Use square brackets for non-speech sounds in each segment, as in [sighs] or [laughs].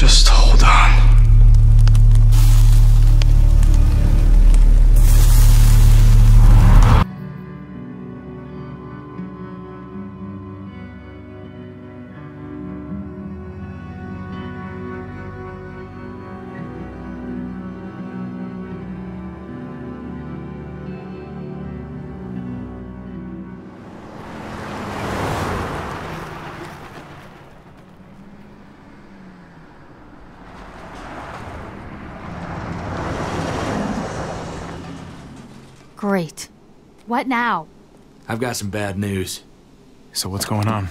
Just hold Great. What now? I've got some bad news. So what's going on?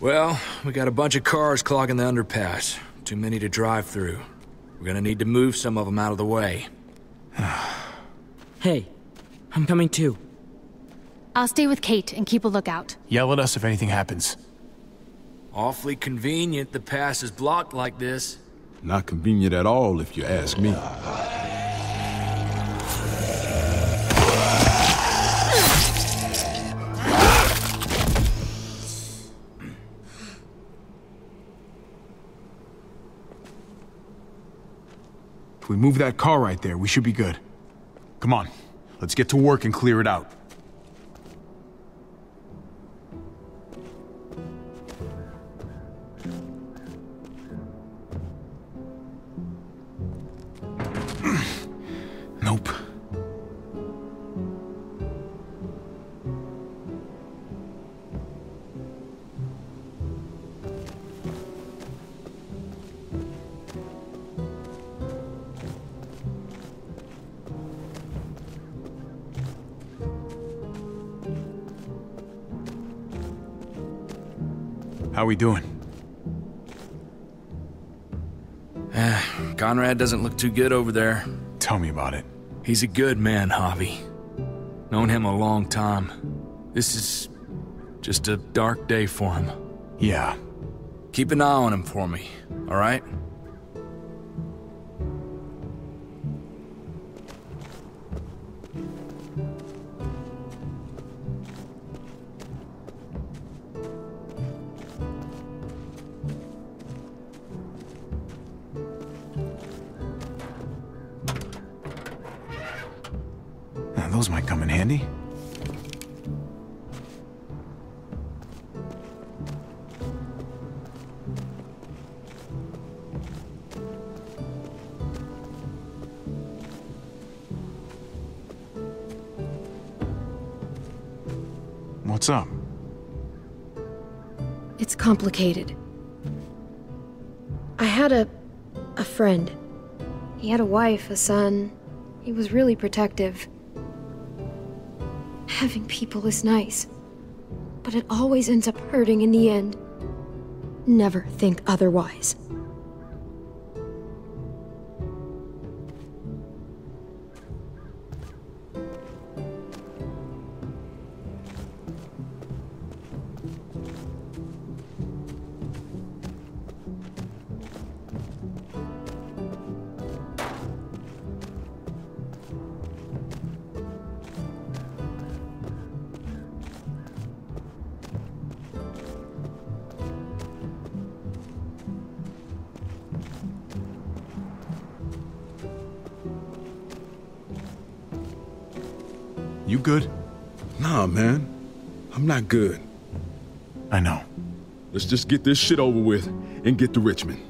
Well, we got a bunch of cars clogging the underpass. Too many to drive through. We're gonna need to move some of them out of the way. [sighs] Hey, I'm coming too. I'll stay with Kate and keep a lookout. Yell at us if anything happens. Awfully convenient the pass is blocked like this. Not convenient at all, if you ask me. If we move that car right there, we should be good. Come on, let's get to work and clear it out. We doing? Eh, Conrad doesn't look too good over there. Tell me about it. He's a good man, Javi. Known him a long time. This is just a dark day for him. Yeah, Keep an eye on him for me, all right? Wife, a son. He was really protective. Having people is nice, but it always ends up hurting in the end. Never think otherwise. Good. I know. Let's just get this shit over with and get to Richmond.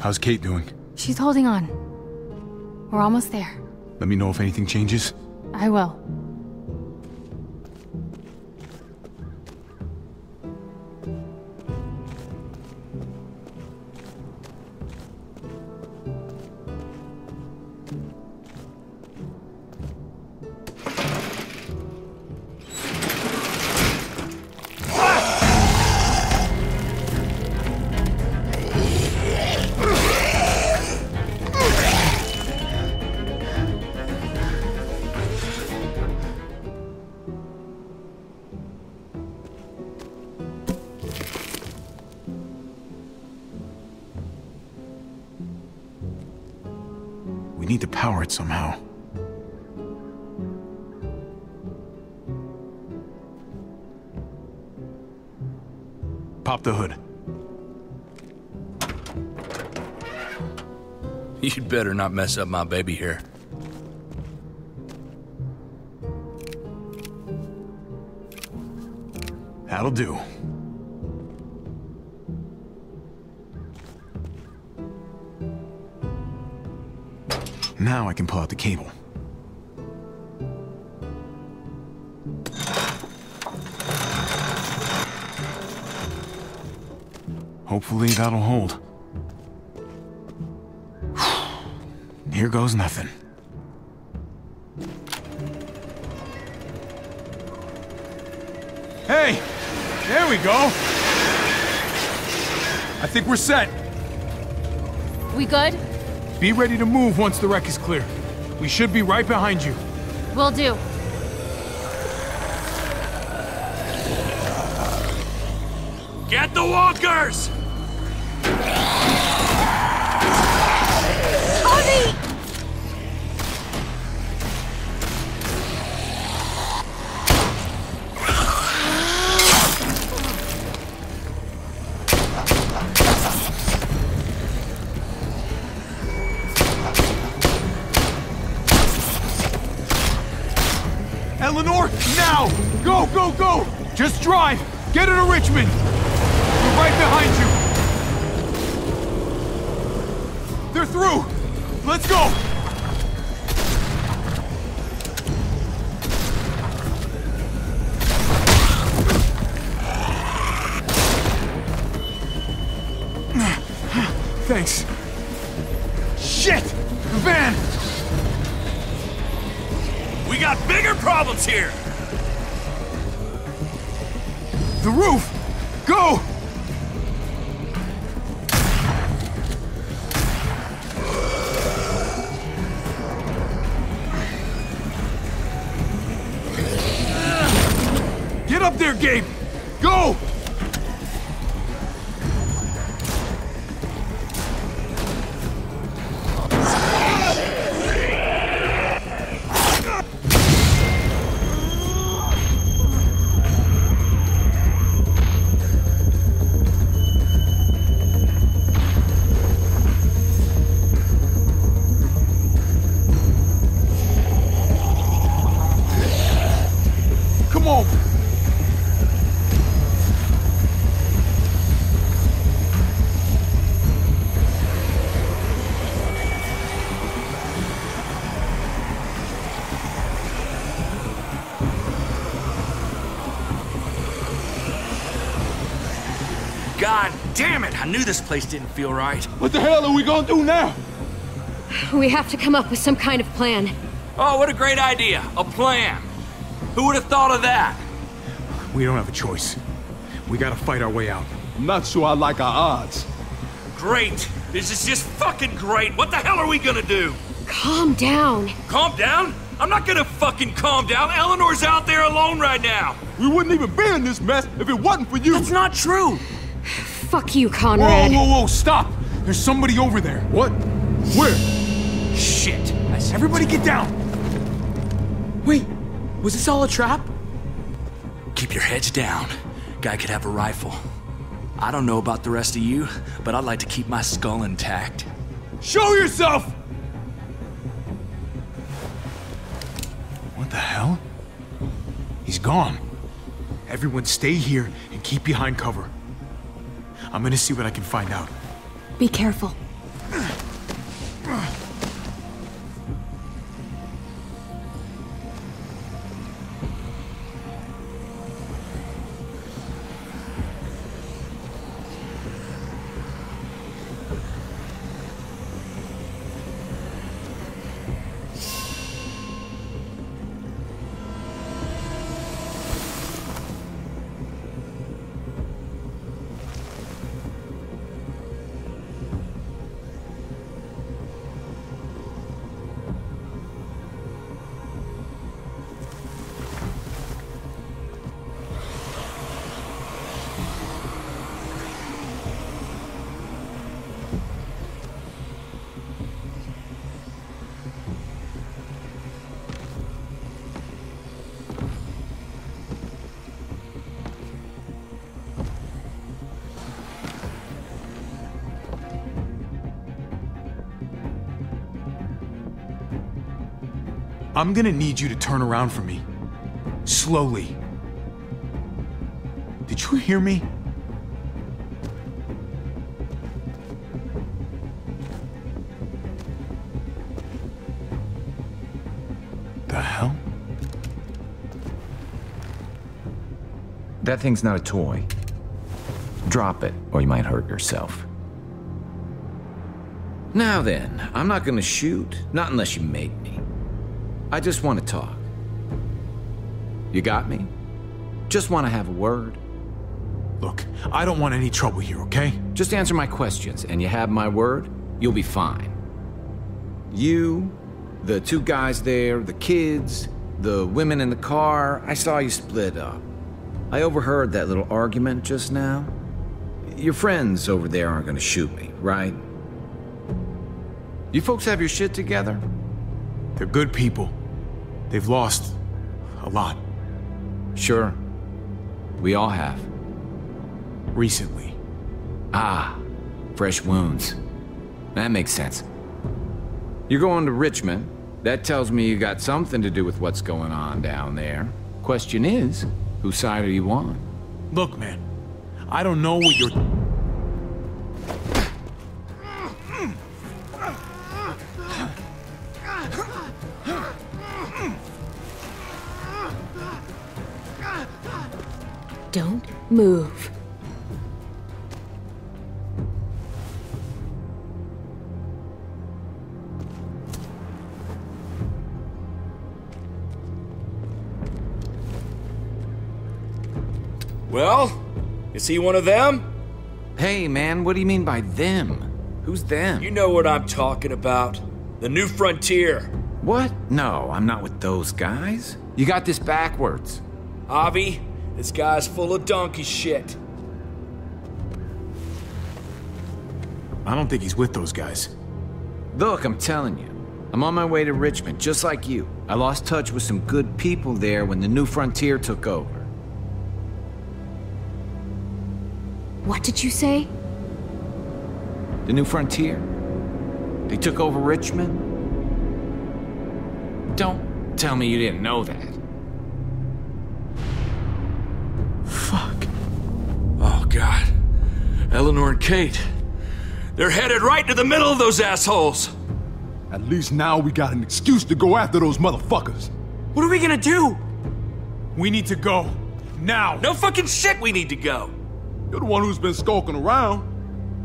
How's Kate doing? She's holding on. We're almost there. Let me know if anything changes. I will. Pop the hood. You'd better not mess up my baby here. That'll do. Now I can pull out the cable. Hopefully that'll hold. [sighs] Here goes nothing. Hey! There we go! I think we're set. We good? Be ready to move once the wreck is clear. We should be right behind you. Will do. Get the walkers! Drive! Get her to Richmond! We're right behind you! They're through! Let's go! The roof! Go! Get up there, Gabe! Go! God damn it! I knew this place didn't feel right. What the hell are we gonna do now? We have to come up with some kind of plan. Oh, what a great idea! A plan! Who would have thought of that? We don't have a choice. We gotta fight our way out. I'm not sure I like our odds. Great! This is just fucking great! What the hell are we gonna do? Calm down. Calm down? I'm not gonna fucking calm down! Eleanor's out there alone right now! We wouldn't even be in this mess if it wasn't for you. That's not true! Fuck you, Whoa, Conrad. whoa, whoa, whoa, stop! There's somebody over there. What? Where? Shit! I said Everybody get down! Wait, was this all a trap? Keep your heads down. Guy could have a rifle. I don't know about the rest of you, but I'd like to keep my skull intact. Show yourself! What the hell? He's gone. Everyone stay here and keep behind cover. I'm gonna see what I can find out. Be careful. I'm gonna need you to turn around for me. Slowly. Did you hear me? The hell? That thing's not a toy. Drop it, or you might hurt yourself. Now then, I'm not gonna shoot, not unless you make me. I just want to talk. You got me? Just want to have a word. Look, I don't want any trouble here, okay? Just answer my questions, and you have my word, you'll be fine. You, the two guys there, the kids, the women in the car, I saw you split up. I overheard that little argument just now. Your friends over there aren't gonna shoot me, right? You folks have your shit together? They're good people. They've lost a lot Sure. We all have. recently. Ah, fresh wounds. That makes sense. You're going to Richmond. That tells me you got something to do with what's going on down there. Question is, whose side are you on? Look, man, I don't know what you're. Move. Well, is he one of them? Hey, man, what do you mean by them? Who's them? You know what I'm talking about. The New Frontier. What? No, I'm not with those guys. You got this backwards. Javi, this guy's full of donkey shit. I don't think he's with those guys. Look, I'm telling you. I'm on my way to Richmond, just like you. I lost touch with some good people there when the New Frontier took over. What did you say? The New Frontier? They took over Richmond? Don't tell me you didn't know that. Eleanor and Kate. They're headed right to the middle of those assholes. At least now we got an excuse to go after those motherfuckers. What are we gonna do? We need to go. Now. No fucking shit we need to go. You're the one who's been skulking around.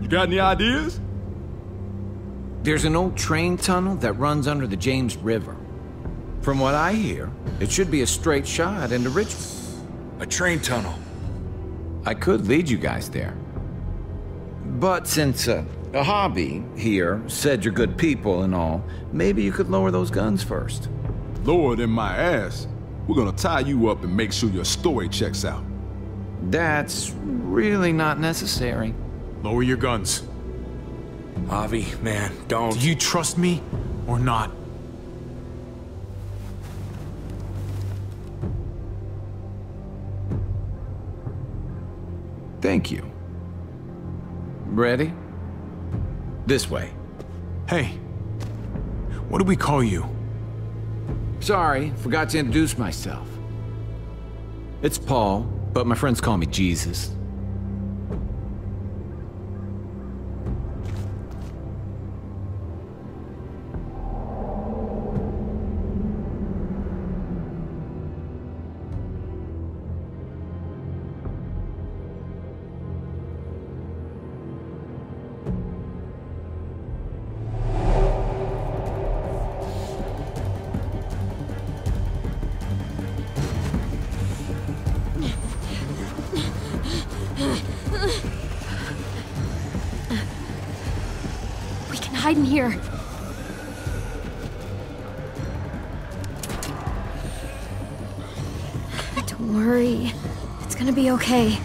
You got any ideas? There's an old train tunnel that runs under the James River. From what I hear, it should be a straight shot into Richmond. A train tunnel. I could lead you guys there. But since uh, a hobby here said you're good people and all, maybe you could lower those guns first. Lower them my ass. We're gonna tie you up and make sure your story checks out. That's really not necessary. Lower your guns. Javi, man, don't. Do you trust me or not? Thank you. Ready? This way. Hey, what do we call you? Sorry, forgot to introduce myself. It's Paul, but my friends call me Jesus. Hide here. Don't worry. It's gonna be okay.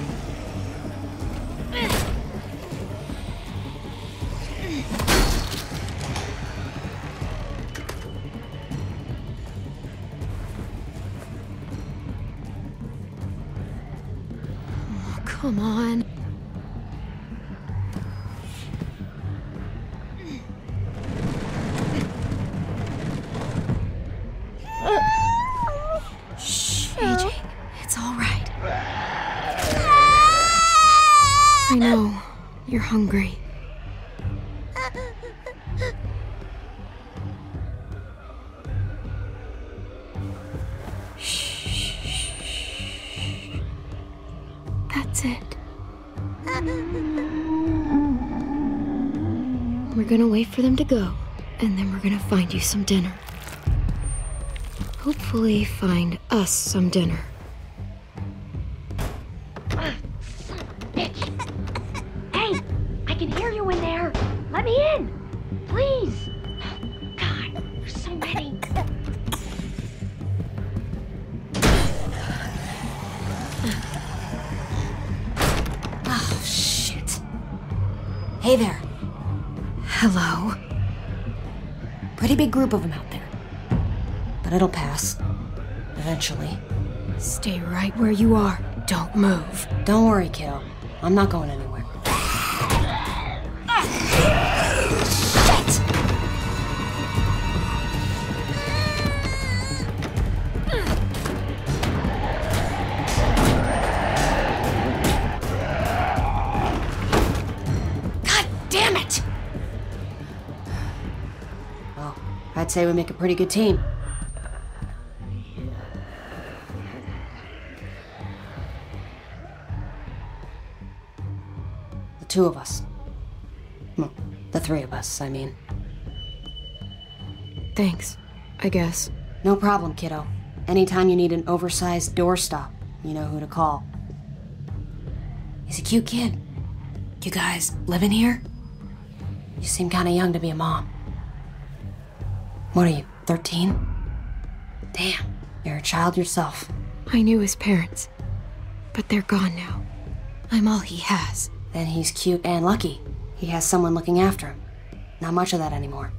Hungry. Shh. That's it. We're gonna wait for them to go, and then we're gonna find you some dinner. Hopefully, find us some dinner. Stay right where you are. Don't move. Don't worry, Kill. I'm not going anywhere. Shit! God damn it! Well, I'd say we make a pretty good team. Two of us. Well, the three of us, I mean. Thanks, I guess. No problem, kiddo. Anytime you need an oversized doorstop, you know who to call. He's a cute kid. You guys living here? You seem kind of young to be a mom. What are you, 13? Damn, you're a child yourself. I knew his parents, but they're gone now. I'm all he has. Then he's cute and lucky. He has someone looking after him. Not much of that anymore.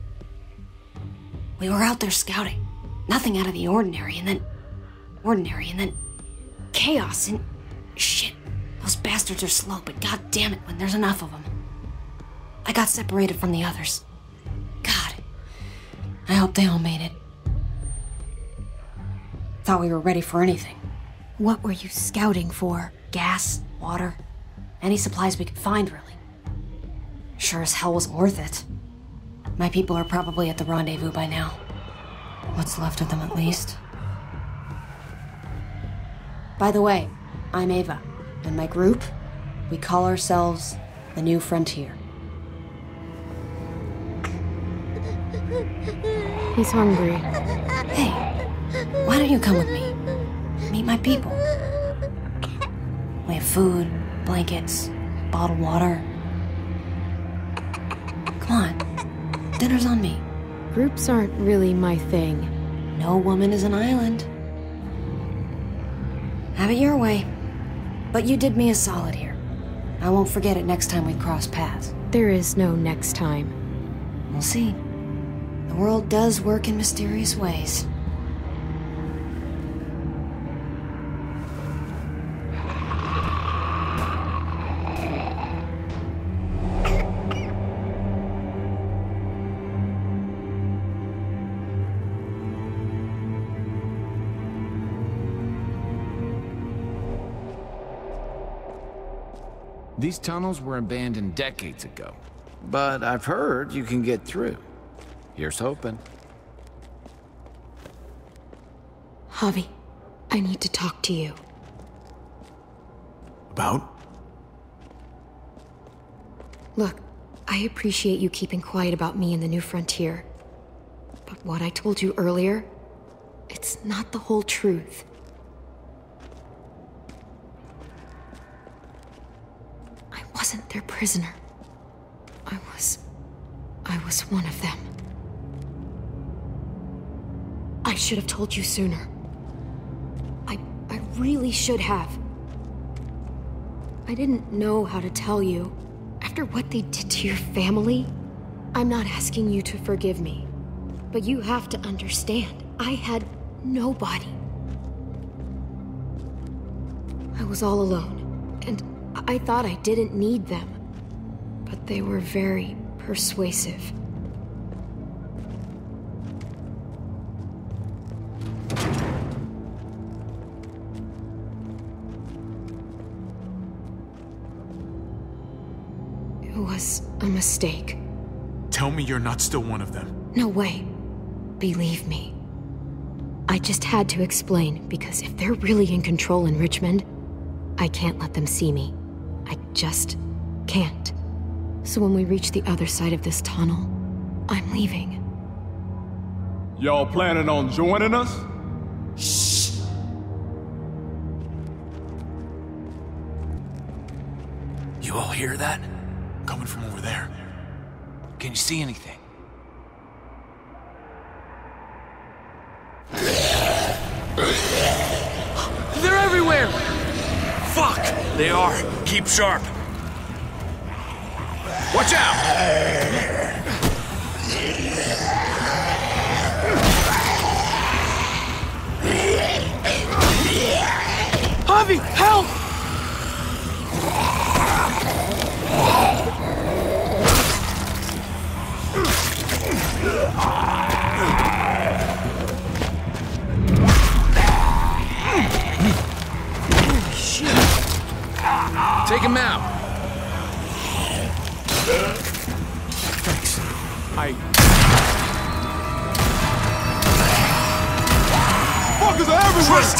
We were out there scouting. Nothing out of the ordinary, and then. ordinary, and then. chaos, and. shit. Those bastards are slow, but god damn it when there's enough of them. I got separated from the others. God. I hope they all made it. Thought we were ready for anything. What were you scouting for? Gas, water, any supplies we could find, really. Sure as hell wasn't worth it. My people are probably at the rendezvous by now. What's left of them, at least. By the way, I'm Ava, and my group, we call ourselves the New Frontier. He's hungry. Hey, why don't you come with me? Meet my people. We have food, blankets, bottled water. Come on, dinner's on me. Groups aren't really my thing. No woman is an island. Have it your way. But you did me a solid here. I won't forget it next time we cross paths. There is no next time. We'll see. The world does work in mysterious ways. These tunnels were abandoned decades ago. But I've heard you can get through. Here's hoping. Javi, I need to talk to you. About? Look, I appreciate you keeping quiet about me and the new frontier. But what I told you earlier, it's not the whole truth. I wasn't their prisoner. I was. I was one of them. I should have told you sooner. I. I really should have. I didn't know how to tell you. After what they did to your family, I'm not asking you to forgive me. But you have to understand, I had nobody. I was all alone, I thought I didn't need them. But they were very persuasive. It was a mistake. Tell me you're not still one of them. No way. Believe me. I just had to explain, because if they're really in control in Richmond, I can't let them see me. I just can't. So when we reach the other side of this tunnel, I'm leaving. Y'all planning on joining us? Shh. You all hear that? Coming from over there. Can you see anything? They're everywhere! Fuck! They are. Keep sharp. Watch out! Javi, help!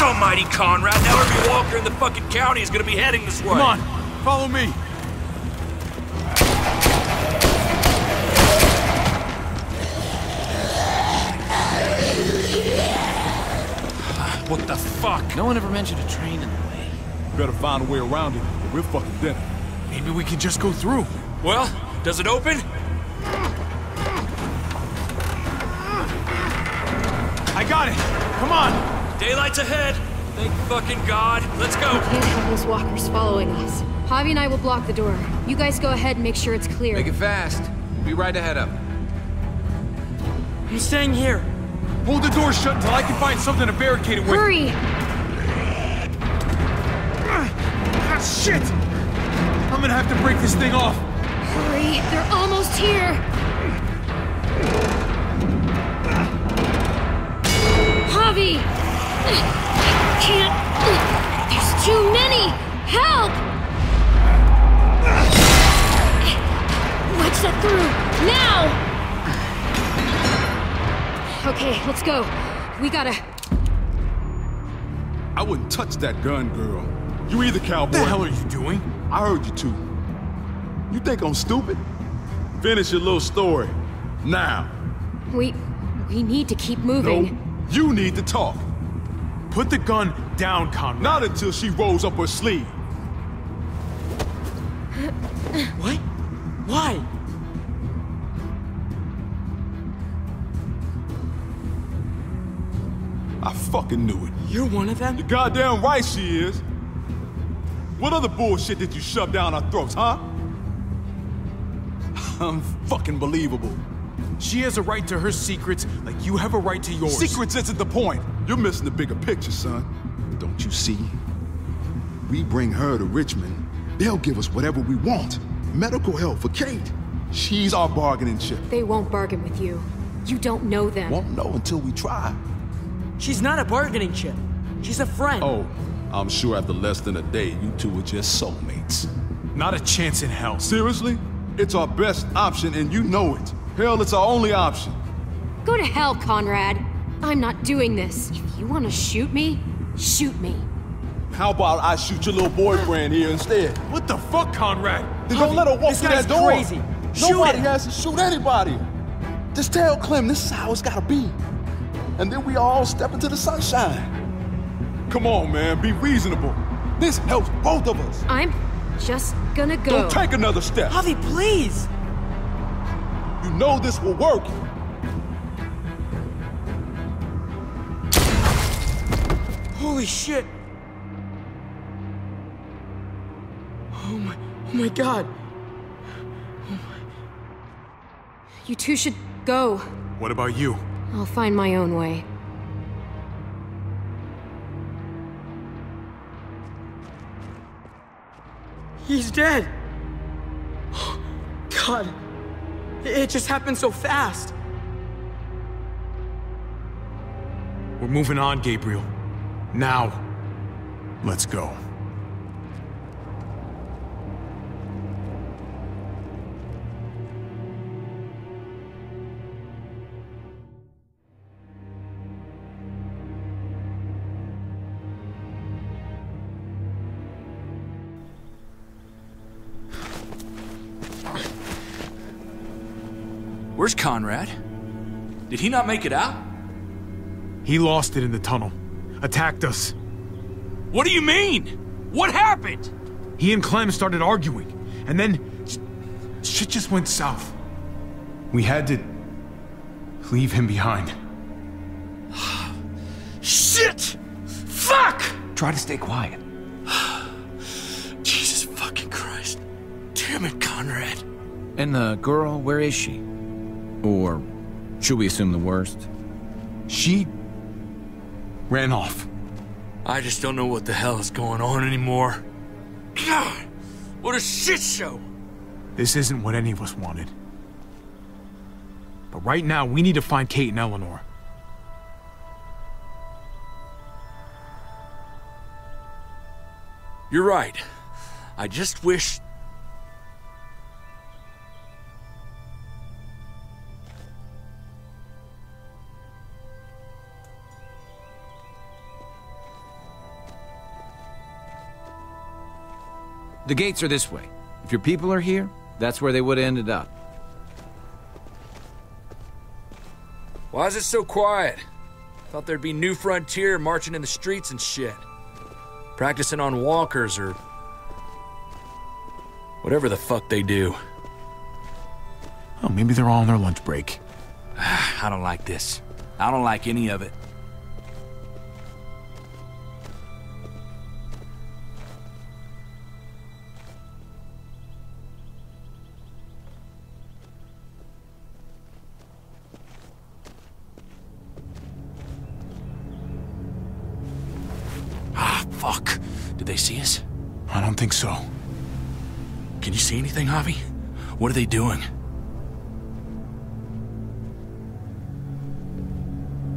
Are everywhere! Almighty Conrad, now every walker in the fucking county is gonna be heading this way. Come on, follow me. What the fuck? No one ever mentioned a train in the way. Better find a way around it, or we're fucking dead. Maybe we can just go through. Well, does it open? I got it. Come on. Daylight's ahead. Thank fucking God. Let's go. We Can't have those walkers following us. Javi and I will block the door. You guys go ahead and make sure it's clear. Make it fast. Be right ahead of him. I'm staying here. Hold the door shut until I can find something to barricade it with. Hurry! Ah, shit! I'm gonna have to break this thing off. Hurry! They're almost here! Javi! I can't... There's too many! Help! Wedge that through! Now! Okay, let's go. We gotta... I wouldn't touch that gun, girl. You either, cowboy. What cowboy. the hell are you doing? I heard you too. You think I'm stupid? Finish your little story. Now. We... We need to keep moving. No, moving. you need to talk. Put the gun down, Conrad. Not until she rolls up her sleeve. What? Why? I fucking knew it. You're one of them? You're goddamn right she is. What other bullshit did you shove down our throats, huh? Unfucking believable. She has a right to her secrets like you have a right to yours. Secrets isn't the point. You're missing the bigger picture, son. Don't you see? We bring her to Richmond, they'll give us whatever we want. Medical help for Kate. She's our bargaining chip. They won't bargain with you. You don't know them. Won't know until we try. She's not a bargaining chip. She's a friend. Oh, I'm sure after less than a day, you two are just soulmates. Not a chance in hell. Seriously? It's our best option, and you know it. Hell, it's our only option. Go to hell, Conrad. I'm not doing this. If you want to shoot me, shoot me. How about I shoot your little boyfriend here instead? What the fuck, Conrad? Then don't let her walk through that door. crazy. Shoot Nobody him. has to shoot anybody. Just tell Clem this is how it's gotta be. And then we all step into the sunshine. Come on, man, be reasonable. This helps both of us. I'm just gonna go. Don't take another step. Javi, please! You know this will work. Holy shit! Oh my, oh my god. You two should go. What about you? I'll find my own way. He's dead! [gasps] God, it just happened so fast. We're moving on, Gabriel. Now, let's go. Where's Conrad? Did he not make it out? He lost it in the tunnel. Attacked us. What do you mean? What happened? He and Clem started arguing, and then shit just went south. We had to leave him behind. [sighs] Shit! Fuck! Try to stay quiet. [sighs] Jesus fucking Christ. Damn it, Conrad. And the girl, where is she? Or should we assume the worst? She ran off. I just don't know what the hell is going on anymore. God, what a shit show! This isn't what any of us wanted. But right now, we need to find Kate and Eleanor. You're right. I just wish. The gates are this way. If your people are here, that's where they would have ended up. Why is it so quiet? Thought there'd be New Frontier marching in the streets and shit. Practicing on walkers or. whatever the fuck they do. Oh, maybe they're all on their lunch break. [sighs] I don't like this. I don't like any of it. Fuck. Did they see us? I don't think so. Can you see anything, Javi? What are they doing?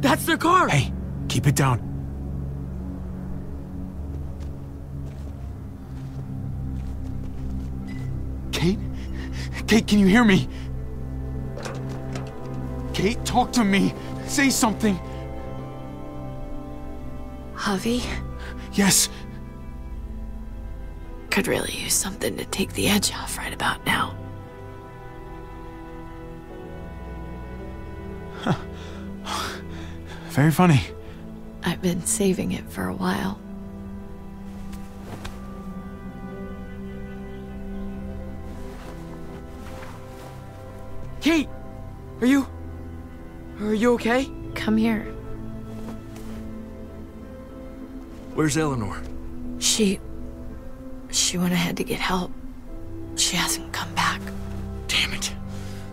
That's their car! Hey, keep it down. Kate? Kate, can you hear me? Kate, talk to me. Say something. Javi, Yes. could really use something to take the edge off right about now. [laughs] Very funny. I've been saving it for a while. Kate! Are you. Are you okay? Come here. Where's Eleanor? She. She went ahead to get help. She hasn't come back. Damn it.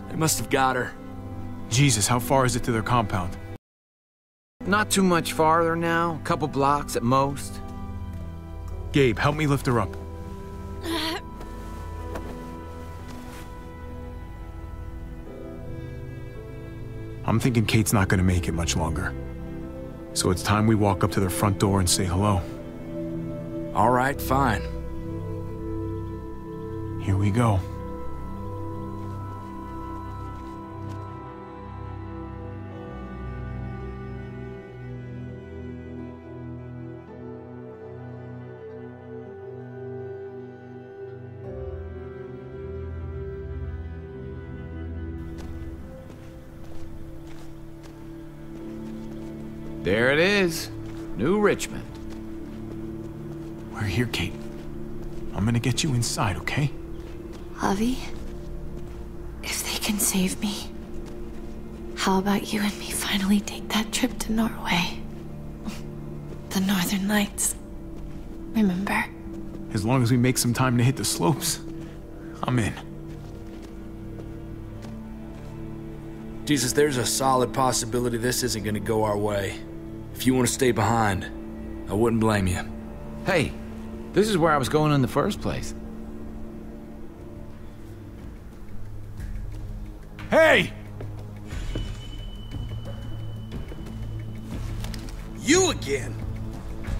They must have got her. Jesus, how far is it to their compound? Not too much farther now, a couple blocks at most. Gabe, help me lift her up. [laughs] I'm thinking Kate's not gonna make it much longer. So it's time we walk up to their front door and say hello. All right, fine. Here we go. New Richmond. We're here, Kate. I'm gonna get you inside, okay? Javi, if they can save me, how about you and me finally take that trip to Norway? [laughs] The Northern Lights. Remember? As long as we make some time to hit the slopes, I'm in. Jesus, there's a solid possibility this isn't gonna go our way. If you want to stay behind, I wouldn't blame you. Hey, this is where I was going in the first place. Hey! You again?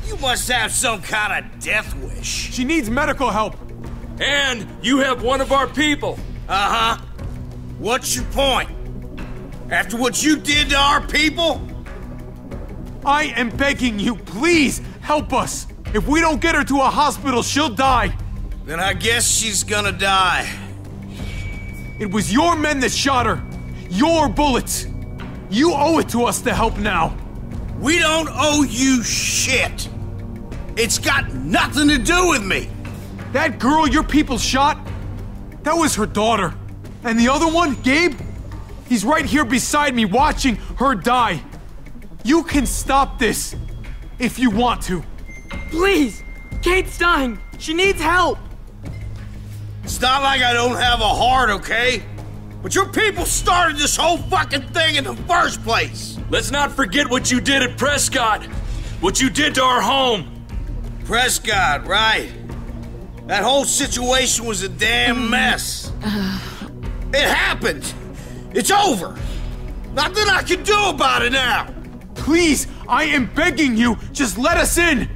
You must have some kind of death wish. She needs medical help! And you have one of our people! Uh huh. What's your point? After what you did to our people? I am begging you, please help us! If we don't get her to a hospital, she'll die! Then I guess she's gonna die. It was your men that shot her! Your bullets! You owe it to us to help now! We don't owe you shit! It's got nothing to do with me! That girl your people shot? That was her daughter. And the other one, Gabe? He's right here beside me watching her die. You can stop this if you want to. Please! Kate's dying! She needs help! It's not like I don't have a heart, okay? But your people started this whole fucking thing in the first place! Let's not forget what you did at Prescott! What you did to our home! Prescott, right. That whole situation was a damn mm. mess. Uh. It happened! It's over! Nothing I can do about it now! Please, I am begging you, just let us in!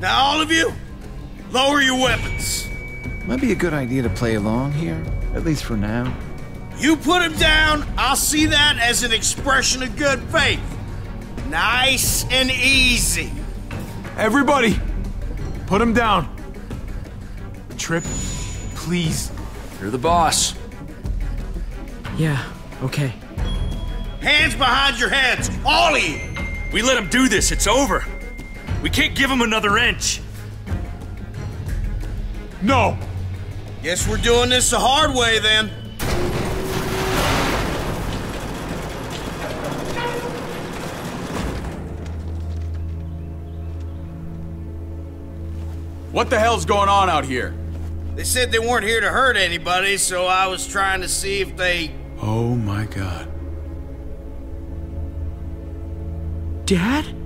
Now, all of you, lower your weapons. Might be a good idea to play along here, at least for now. You put him down, I'll see that as an expression of good faith. Nice and easy. Everybody, put him down. Tripp, please. You're the boss. Yeah, okay. Hands behind your heads, all of you. We let him do this, it's over. We can't give him another inch. No! Guess we're doing this the hard way then. What the hell's going on out here? They said they weren't here to hurt anybody, so I was trying to see if they. Oh my god. Dad?